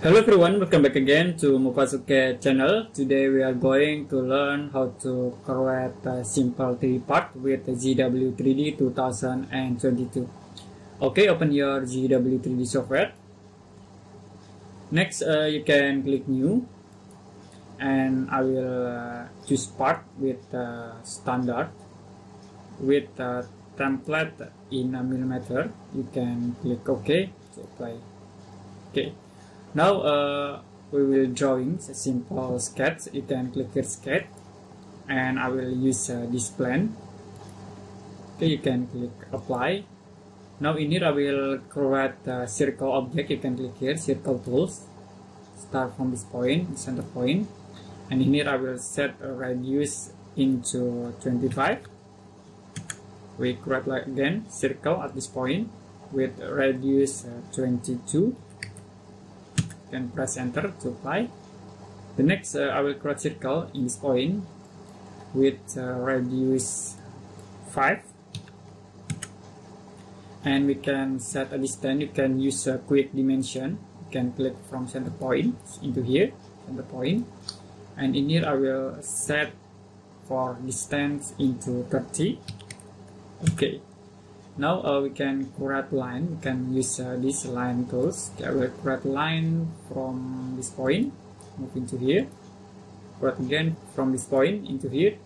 Hello everyone, welcome back again to Mufasu CAD channel. Today we are going to learn how to create a simple 3D part with ZW 3D 2022. Okay, open your ZW 3D software. Next, uh, you can click new and I will uh, choose part with uh, standard with template in a millimeter. You can click OK to apply. Okay now uh, we will drawing a simple sketch. You can click here sketch. And I will use uh, this plan. Okay you can click apply. Now in here I will create a circle object. You can click here circle tools. Start from this point center point. And in here I will set a radius into 25 we create like again circle at this point with radius uh, 22 can press enter to apply. The next uh, I will create circle in this point with uh, radius 5 and we can set a distance you can use a quick dimension. You can click from center point into here center point. And in here I will set for distance into 30 okay now uh, we can create line. We can use uh, this line tools okay, I will create line from this point move into here. Create again from this point into here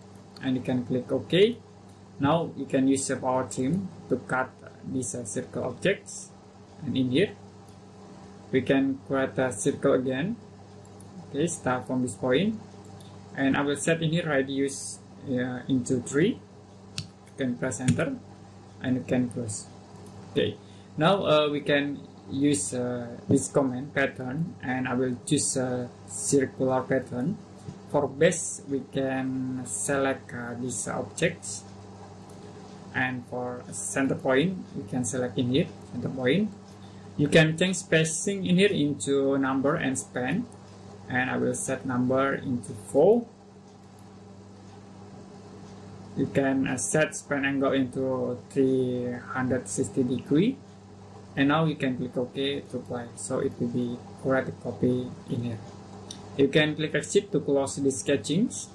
and you can click OK. Now you can use the power trim to cut these uh, circle objects. And in here we can create a circle again. Okay start from this point. And I will set in here radius uh, into 3 you can press enter and can close. Okay. Now uh, we can use uh, this command pattern and I will choose a circular pattern. For base we can select uh, these objects. And for center point we can select in here center point. You can change spacing in here into number and span. And I will set number into 4 you can uh, set span angle into 360 degree. And now you can click OK to apply. So it will be correct copy in here. You can click exit to close the sketchings.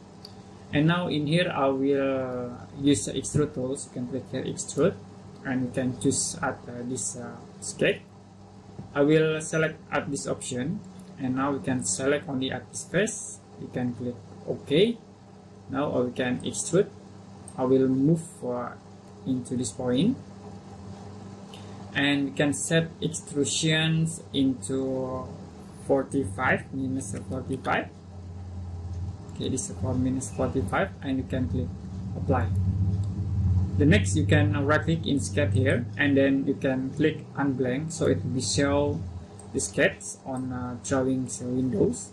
And now in here I will use the extrude tools. You can click here extrude. And you can choose at uh, this uh, sketch. I will select at this option. And now we can select only at this face. You can click OK. Now we can extrude I will move uh, into this point. And we can set extrusions into 45 minus 45 okay this is for minus 45 and you can click apply. The next you can right click in sketch here and then you can click unblank so it will show the sketch on uh, drawings windows.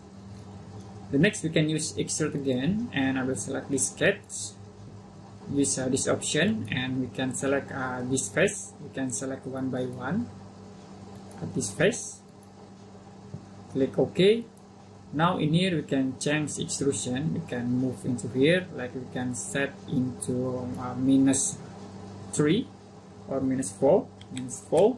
The next we can use extrude again and I will select this sketch use uh, this option and we can select uh, this face. We can select one by one. At this face click OK. Now in here we can change extrusion. We can move into here like we can set into uh, minus 3 or minus 4 minus 4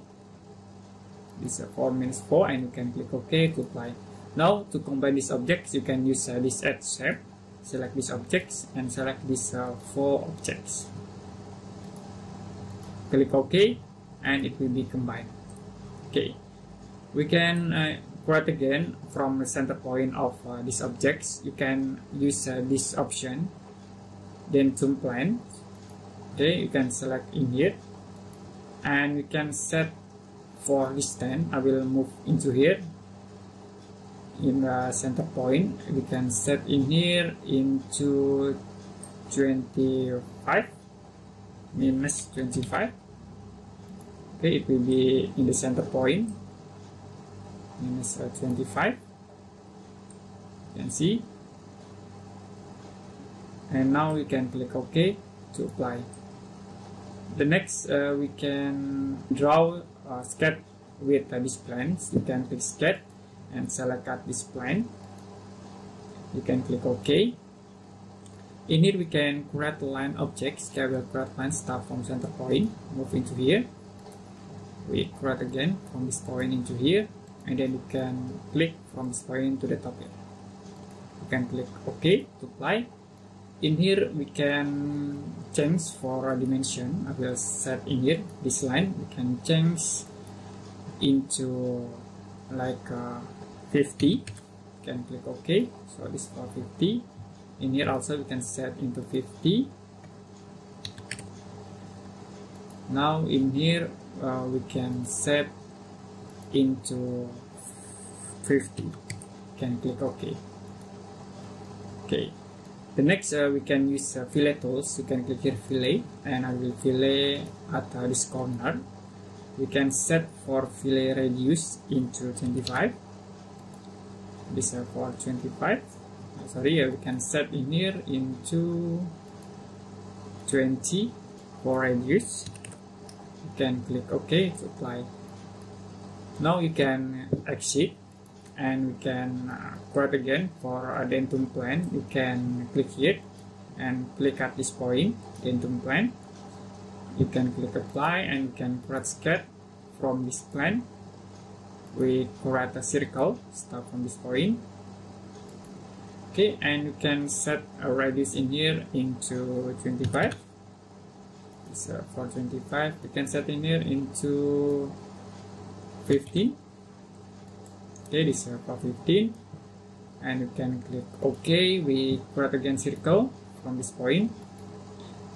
this is 4 minus 4 and you can click OK to apply. Now to combine these objects you can use uh, this add shape select these objects and select these uh, four objects. Click OK and it will be combined. Okay we can uh, create again from the center point of uh, these objects you can use uh, this option then zoom plan. Okay you can select in here. And we can set for distance I will move into here in the center point. We can set in here into 25 minus 25 okay it will be in the center point. Minus uh, 25 you can see. And now we can click ok to apply. The next uh, we can draw a sketch with uh, these plans. You can click sketch and select at this plane you can click OK. In here we can create line objects okay, we'll create line start from center point move into here. We create again from this point into here and then you can click from this point to the top here. You can click ok to apply. In here we can change for dimension I will set in here this line. We can change into like uh, 50 you can click ok. So this for 50 in here also we can set into 50 now in here uh, we can set into 50 can click ok. Okay the next uh, we can use uh, fillet tools. You can click here fillet and I will fillet at uh, this corner. We can set for fillet radius into 25 this uh, for 25 sorry uh, we can set in here into 20 for radius you can click ok to apply. Now you can exit and we can uh, create again for datum plane you can click here and click at this point dentum plan. You can click apply and you can create sketch from this plane we create a circle start from this point. Okay and you can set uh, a radius in here into 25 so uh, for 25 you can set in here into 15 okay this is for 15 and you can click ok. We create again circle from this point.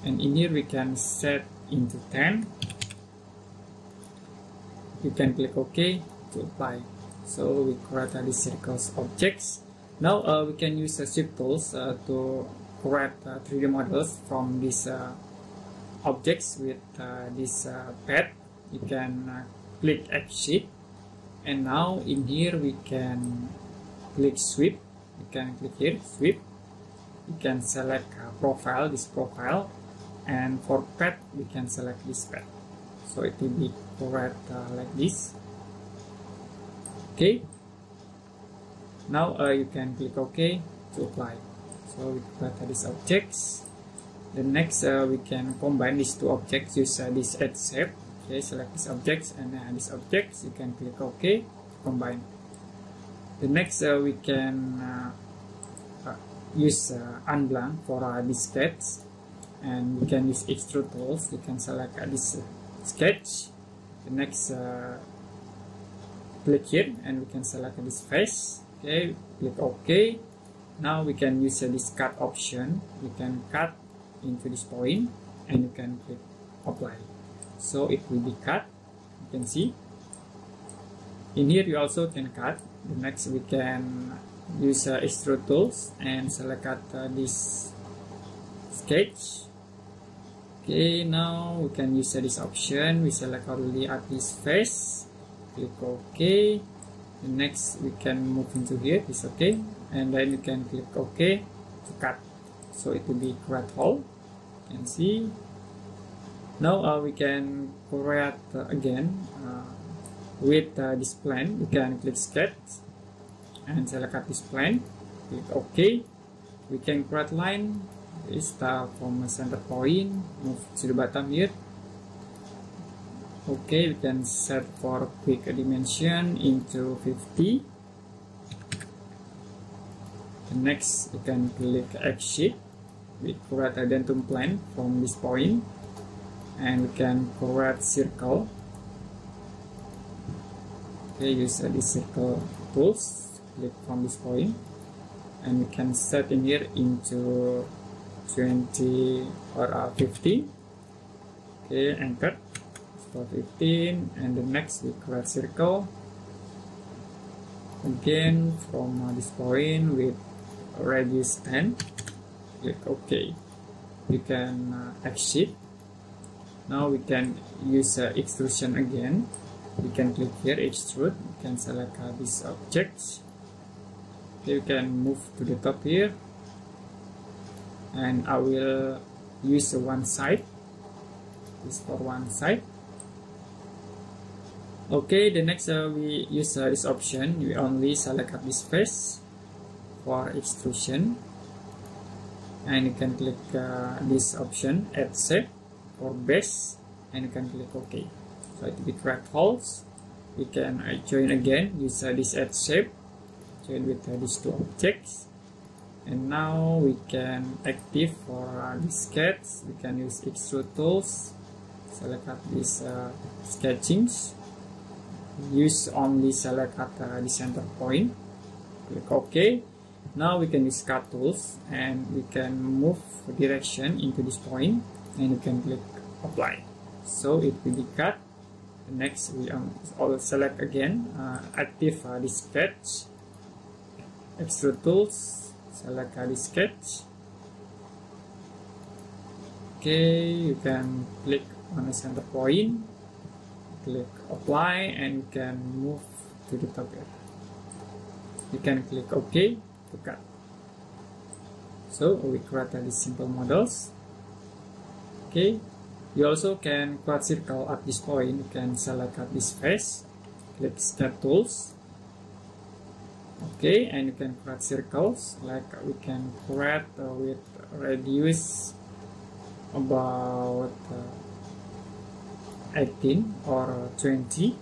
And in here we can set into 10 you can click ok to apply. So we create uh, these circles objects. Now uh, we can use the uh, shift tools uh, to create 3d uh, models from these uh, objects with this pad. You can click X and now in here we can click sweep. You can click here sweep. You can select uh, profile this profile. And for pad we can select this pad. so it will be correct uh, like this okay now uh, you can click ok to apply. So we create these objects. The next uh, we can combine these two objects. Use uh, this add shape okay select this objects and uh, this objects. You can click ok to combine. The next uh, we can uh, uh use uh, unblank for uh, this sketch and we can use extrude tools. You can select this sketch. The next click here and we can select this face. Okay click ok. Now we can use this cut option. We can cut into this point and you can click apply. So it will be cut. You can see. In here you also can cut. The next we can use uh, extrude tools and select uh, this sketch. Okay now we can use uh, this option. We select only at this face click ok. Next we can move into here. Is okay and then you can click ok to cut. So it will be correct hole and see. Now uh, we can create uh, again uh, with uh, this plan we can click sketch and select this plan. Click ok. We can create line. Start from a center point. Move to the bottom here okay we can set for quick dimension into 50 next we can click X sheet we create a dentum plane from this point. And we can create circle. Okay use uh, circle tools click from this point. And we can set in here into 20 or uh, 15 okay anchor for 15 and the next we create circle. Again from uh, this point with radius 10 click ok. You can uh, now we can use uh, extrusion again. We can click here extrude. We can select uh, this object. You can move to the top here. And I will use one side. This for one side okay the next uh, we use uh, this option. We only select up this face for extrusion. And you can click uh, this option add shape for base and you can click OK. So it will be correct holes. We can uh, join again use uh, this add shape join with uh, these two objects. And now we can active for the sketch we can use extrude tools. Select at these sketchings use only select at uh, the center point. Click ok. Now we can use cut tools and we can move direction into this point and you can click apply. So it will be cut. Next we um, all select again uh, active uh, the sketch. Extrude tools select uh, the sketch. Okay you can click on the center point click apply and you can move to the top you can click ok to cut. So we create these simple models. Okay you also can create circle at this point. You can select at this face. Click step tools. Okay and you can create circles. Like we can create uh, with radius about uh, 18 or 20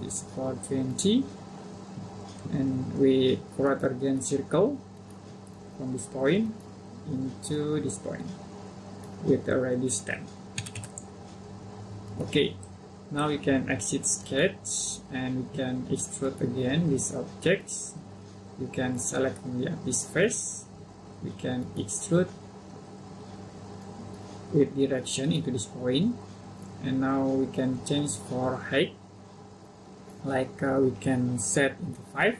this for 20 and we create again circle from this point into this point with a radius 10 okay now we can exit sketch and we can extrude again these objects. You can select this face we can extrude with direction into this point and now we can change for height. Like uh, we can set into 5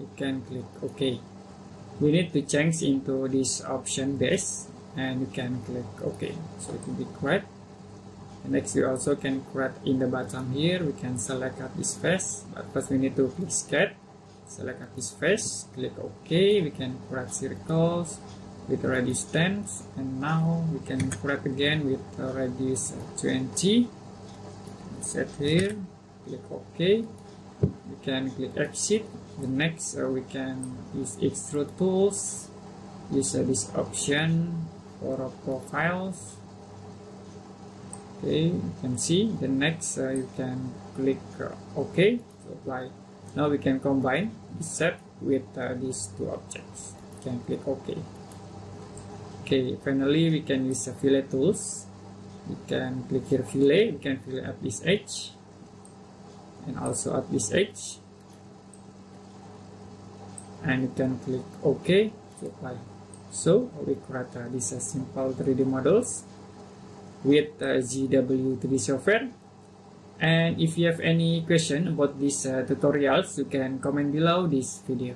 you can click ok. We need to change into this option base and you can click ok. So it will be correct next we also can create in the bottom here. We can select at this face but first we need to click sketch. Select at this face click ok. We can create circles with radius 10 and now we can create again with radius 20 set here click ok. We can click exit. The next uh, we can use extrude tools. Use uh, this option for profiles. Okay you can see. The next uh, you can click uh, ok to apply. Now we can combine this set with uh, these two objects. You can click ok okay finally we can use the fillet tools we can click here fillet we can fillet at this edge and also at this edge and you can click ok to apply so we create uh, these uh, simple 3d models with uh, ZW3D software. And if you have any question about these uh, tutorials, you can comment below this video.